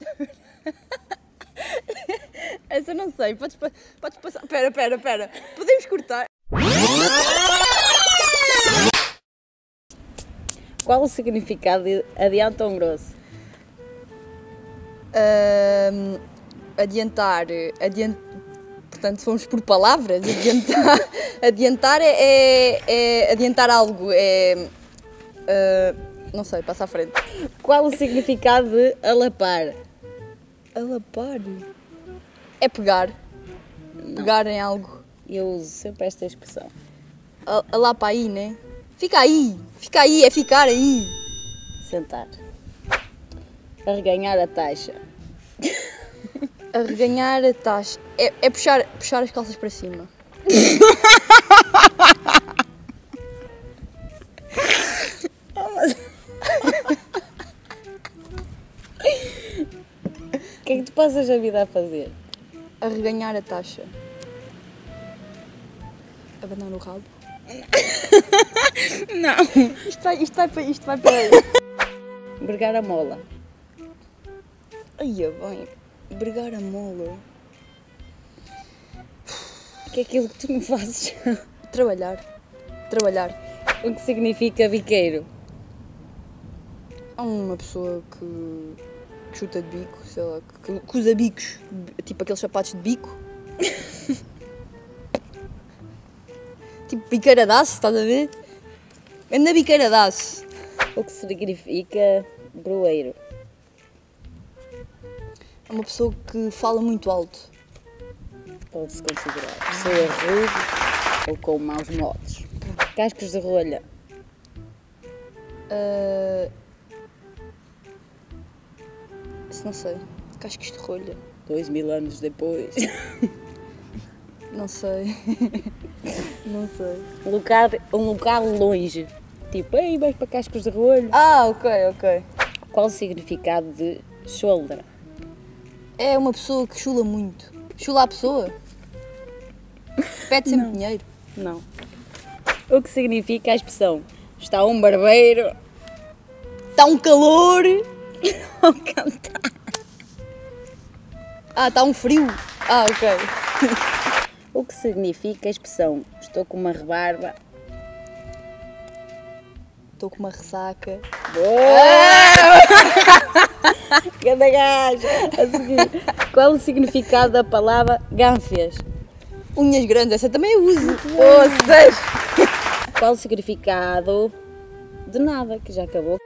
Essa não sei, podes, podes passar. Pera, pera, pera. Podemos cortar. Qual o significado de adianta um grosso? Ahm, adiantar. Adiant... Portanto, se formos por palavras, adiantar, adiantar é, é- é adiantar algo. É. ah, não sei, passa à frente. Qual o significado de alapar? Alapar. É pegar. Pegar em algo. Eu uso sempre esta expressão. A- Alapa aí, né? Fica aí. Fica aí, é ficar aí. Sentar. Arreganhar a taxa. A reganhar a taxa. É, é puxar, puxar as calças para cima. que é que tu passas a vida a fazer? A reganhar a taxa. Abanar o rabo. Não. Isto vai, isto vai, para, isto vai para aí. Bregar a mola. Ai, é bem. Bregar a mola. O que é aquilo que tu me fazes? Trabalhar. Trabalhar. o que significa biqueiro? Há uma pessoa que chuta de bico, sei lá, que, que usa bicos. Tipo aqueles sapatos de bico. tipo biqueira de aço, estás a ver? Anda biqueira de aço. O que significa broeiro? É uma pessoa que fala muito alto. Pode-se considerar pessoa rude ou com maus modos. Cascos de rolha. Ah, não sei. Cascos de rolha. Dois mil anos depois. Não sei. não sei. Um local, um local longe. Tipo, ei, vais para cascos de rolho. Ah, ok, ok. Qual o significado de shoulder? É uma pessoa que chula muito. Chula a pessoa. Pede sempre dinheiro. Não. O que significa a expressão? Está um barbeiro Está um calor. a cantar. Ah, está um frio. Ah, ok. O que significa a expressão? Estou com uma rebarba. Estou com uma ressaca. Cada gajo! Qual o significado da palavra gânfias? Unhas grandes, essa também eu uso. Ou seja, Qual o significado de nada, que já acabou?